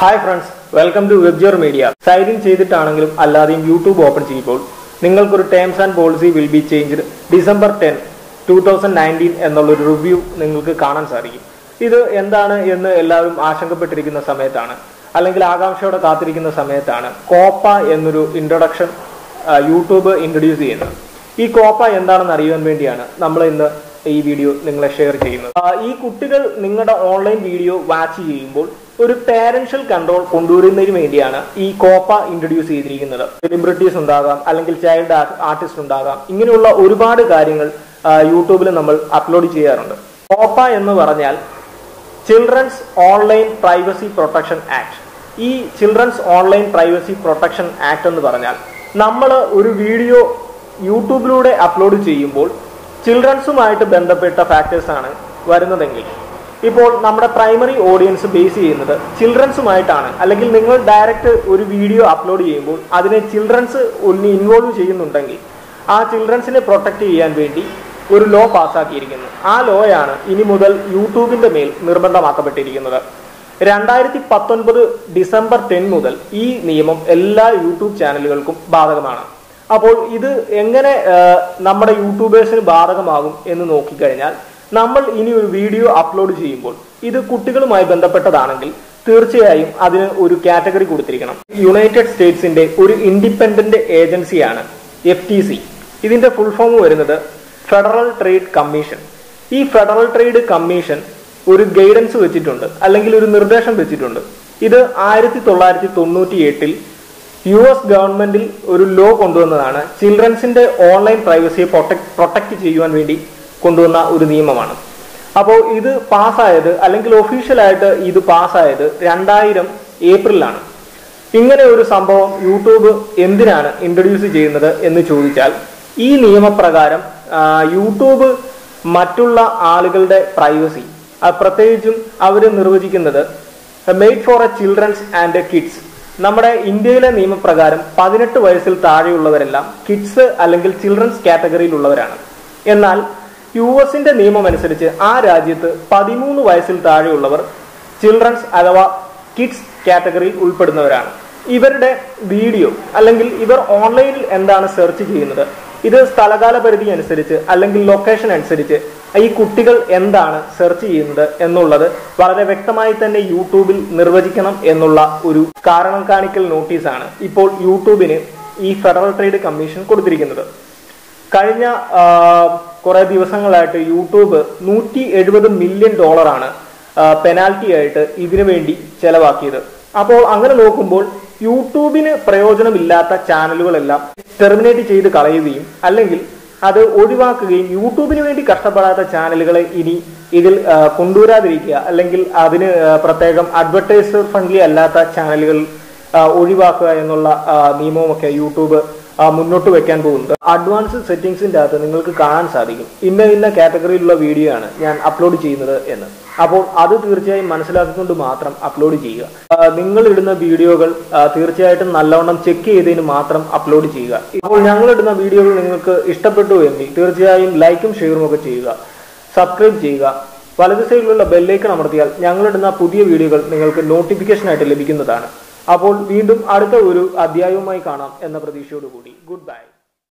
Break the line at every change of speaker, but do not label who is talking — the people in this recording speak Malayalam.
ഹായ് ഫ്രണ്ട്സ് വെൽക്കം ടു വെബ്ജോർ മീഡിയ സൈൻ ഇൻ ചെയ്തിട്ടാണെങ്കിലും അല്ലാതെയും യൂട്യൂബ് ഓപ്പൺ ചെയ്യുമ്പോൾ നിങ്ങൾക്കൊരു terms and policy will be changed December ten two thousand nineteen എന്നുള്ളൊരു റിവ്യൂ നിങ്ങൾക്ക് കാണാൻ സാധിക്കും. ഇത് എന്താണ് എന്ന് എല്ലാവരും ആശങ്കപ്പെട്ടിരിക്കുന്ന സമയത്താണ് അല്ലെങ്കിൽ ആകാംക്ഷയോടെ കാത്തിരിക്കുന്ന സമയത്താണ് കോപ്പ എന്നൊരു ഇൻട്രൊഡക്ഷൻ യൂട്യൂബ് ഇൻട്രൊഡ്യൂസ് ചെയ്യുന്നത്. ഈ കോപ്പ എന്താണെന്ന് അറിയാൻ വേണ്ടിയാണ് നമ്മൾ ഇന്ന് ഈ വീഡിയോ നിങ്ങളെ ഷെയർ ചെയ്യുന്നത്. ഈ കുട്ടികൾ നിങ്ങളുടെ ഓൺലൈൻ വീഡിയോ വാച്ച് ചെയ്യുമ്പോൾ ഒരു പാരൻഷ്യൽ കൺട്രോൾ കൊണ്ടുവരുന്നതിന് വേണ്ടിയാണ് ഈ കോപ്പ ഇൻട്രൊഡ്യൂസ് ചെയ്തിരിക്കുന്നത്. സെലിബ്രിറ്റീസ് ഉണ്ടാകാം അല്ലെങ്കിൽ ചൈൽഡ് ആർട്ടിസ്റ്റ് ഉണ്ടാകാം. ഇങ്ങനെയുള്ള ഒരുപാട് കാര്യങ്ങൾ യൂട്യൂബിൽ നമ്മൾ അപ്ലോഡ് ചെയ്യാറുണ്ട്. കോപ്പ എന്ന് പറഞ്ഞാൽ children's online privacy protection act ഈ children's online privacy protection act എന്ന് പറഞ്ഞാൽ നമ്മൾ ഒരു വീഡിയോ യൂട്യൂബിലൂടെ അപ്ലോഡ് ചെയ്യുമ്പോൾ ചിൽഡ്രൻസുമായിട്ട് ബന്ധപ്പെട്ട ഫാക്ടേഴ്സാണ് വരുന്നതെങ്കിൽ ഇപ്പോൾ നമ്മുടെ പ്രൈമറി ഓഡിയൻസ് ബേസ് ചെയ്യുന്നത് ചിൽഡ്രൻസുമായിട്ടാണ്. അല്ലെങ്കിൽ നിങ്ങൾ ഡയറക്റ്റ് ഒരു വീഡിയോ അപ്ലോഡ് ചെയ്യുമ്പോൾ അതിനെ ചിൽഡ്രൻസ് ഒന്ന് ഇൻവോൾവ് ചെയ്യുന്നുണ്ടെങ്കിൽ ആ ചിൽഡ്രൻസിനെ പ്രൊട്ടക്റ്റ് ചെയ്യാൻ വേണ്ടി ഒരു ലോ പാസ്സാക്കിയിരിക്കുന്നു. ആ ലോയാണ് ഇനി മുതൽ യൂട്യൂബിന്റെ മേൽ നിർബന്ധമാക്കപ്പെട്ടിരിക്കുന്നത്. രണ്ടായിരത്തി പത്തൊൻപത് ഡിസംബർ ടെൻ മുതൽ ഈ നിയമം എല്ലാ യൂട്യൂബ് ചാനലുകൾക്കും ബാധകമാണ്. അപ്പോൾ ഇത് എങ്ങനെ നമ്മുടെ യൂട്യൂബേഴ്സിന് ബാധകമാകും എന്ന് നോക്കിക്കഴിഞ്ഞാൽ നമ്മൾ ഇനി ഒരു വീഡിയോ അപ്ലോഡ് ചെയ്യുമ്പോൾ ഇത് കുട്ടികളുമായി ബന്ധപ്പെട്ടതാണെങ്കിൽ തീർച്ചയായും അതിന് ഒരു കാറ്റഗറി കൊടുത്തിരിക്കണം. യുണൈറ്റഡ് സ്റ്റേറ്റ്സിന്റെ ഒരു ഇൻഡിപെൻഡന്റ് ഏജൻസിയാണ് എഫ് ടി സി ഇതിന്റെ ഫുൾ ഫോം വരുന്നത് ഫെഡറൽ ട്രേഡ് കമ്മീഷൻ ഈ ഫെഡറൽ ട്രേഡ് കമ്മീഷൻ ഒരു ഗൈഡൻസ് വെച്ചിട്ടുണ്ട് അല്ലെങ്കിൽ ഒരു നിർദ്ദേശം വെച്ചിട്ടുണ്ട്. ഇത് ആയിരത്തി തൊള്ളായിരത്തി തൊണ്ണൂറ്റി എട്ടിൽ യു എസ് ഗവൺമെന്റിൽ ഒരു ലോ കൊണ്ടുവന്നതാണ്. ചിൽഡ്രൻസിന്റെ ഓൺലൈൻ പ്രൈവസിയെ പ്രൊട്ടക്ട് ചെയ്യുവാൻ വേണ്ടി കൊണ്ടുവന്ന ഒരു നിയമമാണ്. അപ്പോൾ ഇത് പാസ്സായത് അല്ലെങ്കിൽ ഒഫീഷ്യലായിട്ട് ഇത് പാസ്സായത് രണ്ടായിരം ഏപ്രിലാണ്. ഇങ്ങനെ ഒരു സംഭവം യൂട്യൂബ് എന്തിനാണ് ഇൻട്രൊഡ്യൂസ് ചെയ്യുന്നത് എന്ന് ചോദിച്ചാൽ ഈ നിയമപ്രകാരം യൂട്യൂബ് മറ്റുള്ള ആളുകളുടെ പ്രൈവസി പ്രത്യേകിച്ചും അവർ നിർവചിക്കുന്നത് made for a children's and kids നമ്മുടെ ഇന്ത്യയിലെ നിയമപ്രകാരം പതിനെട്ട് വയസ്സിൽ താഴെയുള്ളവരെല്ലാം കിഡ്സ് അല്ലെങ്കിൽ ചിൽഡ്രൻസ് കാറ്റഗറിയിലുള്ളവരാണ് എന്നാൽ യു എസിന്റെ നിയമം അനുസരിച്ച് ആ രാജ്യത്ത് പതിമൂന്ന് വയസ്സിൽ താഴെയുള്ളവർ ചിൽഡ്രൻസ് അഥവാ കിഡ്സ് കാറ്റഗറിയിൽ ഉൾപ്പെടുന്നവരാണ്. ഇവരുടെ വീഡിയോ അല്ലെങ്കിൽ ഇവർ ഓൺലൈനിൽ എന്താണ് സെർച്ച് ചെയ്യുന്നത്? ഇത് സ്ഥലകാല പരിധി അനുസരിച്ച് അല്ലെങ്കിൽ ലൊക്കേഷൻ അനുസരിച്ച് ഈ കുട്ടികൾ എന്താണ് സെർച്ച് ചെയ്യുന്നത് എന്നുള്ളത് വളരെ വ്യക്തമായി തന്നെ യൂട്യൂബിൽ നിർവചിക്കണം എന്നുള്ള ഒരു കാരണം കാണിക്കൽ നോട്ടീസാണ് ഇപ്പോൾ യൂട്യൂബിന് ഈ ഫെഡറൽ ട്രേഡ് കമ്മീഷൻ കൊടുത്തിരിക്കുന്നത്. കഴിഞ്ഞ കുറെ ദിവസങ്ങളായിട്ട് യൂട്യൂബ് നൂറ്റി എഴുപത് മില്യൺ ഡോളറാണ് പെനാൽറ്റി ആയിട്ട് ഇതിനു വേണ്ടി ചെലവാക്കിയത്. അപ്പോൾ അങ്ങനെ നോക്കുമ്പോൾ യൂട്യൂബിന് പ്രയോജനമില്ലാത്ത ചാനലുകളെല്ലാം ടെർമിനേറ്റ് ചെയ്ത് കളയുകയും അല്ലെങ്കിൽ അത് ഒഴിവാക്കുകയും യൂട്യൂബിന് വേണ്ടി കഷ്ടപ്പെടാത്ത ചാനലുകളെ ഇനി ഇതിൽ കൊണ്ടുവരാതിരിക്കുക അല്ലെങ്കിൽ അതിന് പ്രത്യേകം അഡ്വർടൈസർ ഫ്രണ്ട്ലി അല്ലാത്ത ചാനലുകൾ ഒഴിവാക്കുക എന്നുള്ള നിയമവുമൊക്കെ യൂട്യൂബ് മുന്നോട്ട് വെക്കാൻ പോകുന്നത്. അഡ്വാൻസ് സെറ്റിംഗ്സിന്റെ അകത്ത് നിങ്ങൾക്ക് കാണാൻ സാധിക്കും. ഇന്ന ഇന്ന കാറ്റഗറിയിലുള്ള വീഡിയോ ആണ് ഞാൻ അപ്ലോഡ് ചെയ്യുന്നത് എന്ന്. അപ്പോൾ അത് തീർച്ചയായും മനസ്സിലാക്കിക്കൊണ്ട് മാത്രം അപ്ലോഡ് ചെയ്യുക. നിങ്ങൾ ഇടുന്ന വീഡിയോകൾ തീർച്ചയായിട്ടും നല്ലവണ്ണം ചെക്ക് ചെയ്തതിന് മാത്രം അപ്ലോഡ് ചെയ്യുക. അപ്പോൾ ഞങ്ങൾ ഇടുന്ന വീഡിയോകൾ നിങ്ങൾക്ക് ഇഷ്ടപ്പെട്ടു എങ്കിൽ തീർച്ചയായും ലൈക്കും ഷെയറും ഒക്കെ ചെയ്യുക. സബ്സ്ക്രൈബ് ചെയ്യുക. വലത് സൈഡിലുള്ള ബെല്ലേക്കൺ അമർത്തിയാൽ ഞങ്ങളിടുന്ന പുതിയ വീഡിയോകൾ നിങ്ങൾക്ക് നോട്ടിഫിക്കേഷൻ ആയിട്ട് ലഭിക്കുന്നതാണ്. അപ്പോൾ വീണ്ടും അടുത്ത ഒരു അധ്യായവുമായി കാണാം എന്ന പ്രതീക്ഷയോടുകൂടി. Good bye